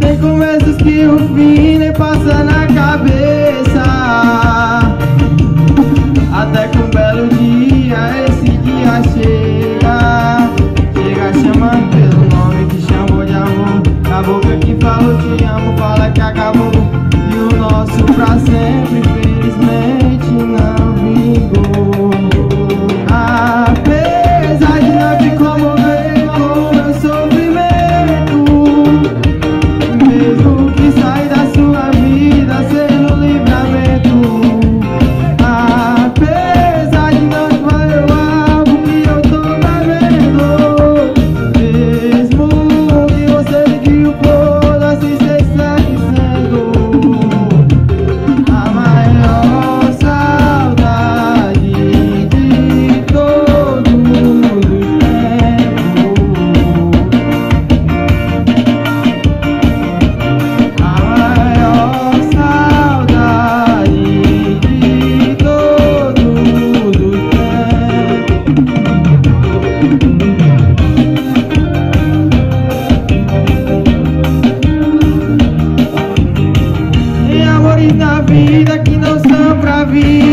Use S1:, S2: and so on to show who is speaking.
S1: Tem conversas que o fim nem passa na cabeça. Até que um belo dia, esse dia chega. Chega chamando pelo nome que chamou de amor. A boca que falou te amo, fala que acabou. E o nosso pra sempre. कभी